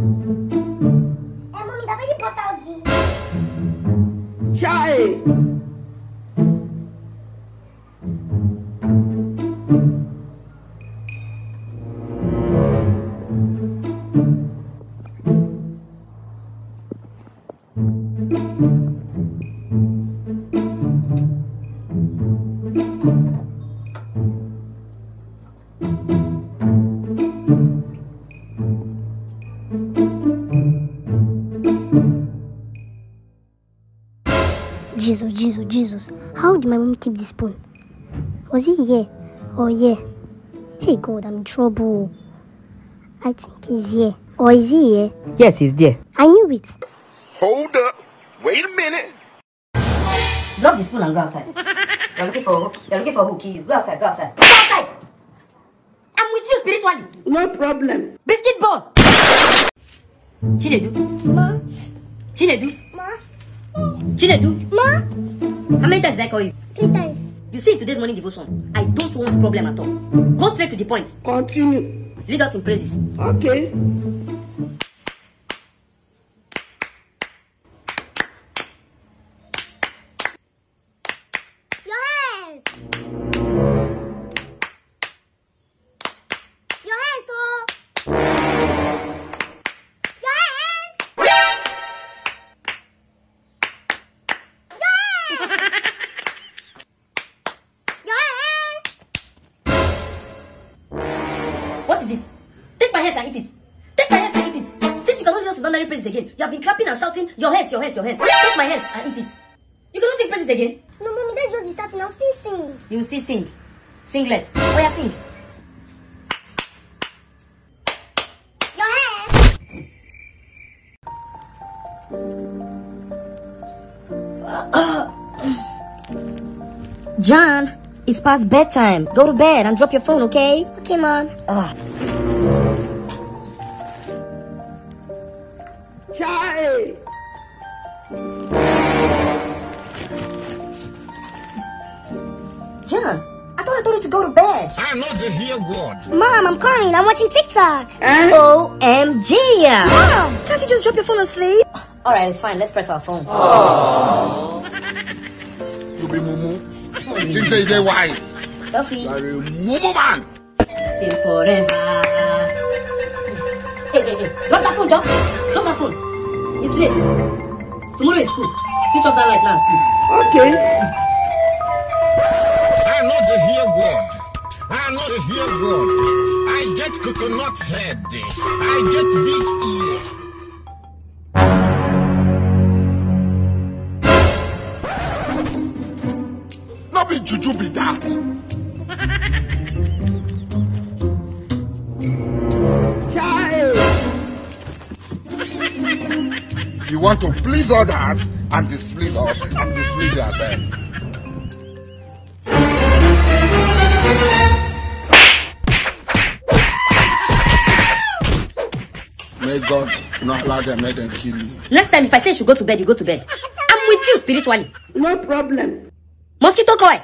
É, mami, dá pra ele botar o dinheiro. Tchau! Jesus, Jesus, Jesus. How did my mom keep the spoon? Was he here? Oh, yeah. Hey, God, I'm in trouble. I think he's here. Or is he here? Yes, he's there. I knew it. Hold up. Wait a minute. Drop the spoon and go outside. You're looking for who? You're looking for who kill you. Go outside, go outside. Go outside! I'm with you spiritually. No problem. Biscuit ball! Chinedu. Ma, Chinedu. ma, Chinedu. ma. How many times did I call you? Three times. You see in today's morning devotion, I don't want problem at all. Go straight to the point. Continue. Lead us in praises. Okay. My hands and eat it. Take my hands and eat it. Since you cannot just ordinary praises again, you have been clapping and shouting, your hands, your hands, your hands. Take my hands and eat it. You cannot sing praises again. No, mommy, that's just the starting. I'll still sing. You will still sing. Singlet. Oh yeah, sing. John, it's past bedtime. Go to bed and drop your phone, okay? Okay, mom. Ugh. John, I thought I told you to go to bed. I know the hear word. Mom, I'm coming. I'm watching TikTok. Eh? OMG! Mom. Can't you just drop your phone and sleep? Alright, it's fine. Let's press our phone. You be mumu. You say they wise. Sophie. You are a mumu man. Sing forever. Hey, hey, hey. Drop that phone, John. Drop that phone. It's late. Tomorrow is school. Switch off that light now sleep. Okay. Know the hear word. I know the hear word. I get coconut head. I get big ear. No be juju be that. Chai! You want to please others and displease others and displease yourself. May God not allow them, make them kill you. Next time, if I say you should go to bed, you go to bed. I'm with you spiritually. No problem. Mosquito coil.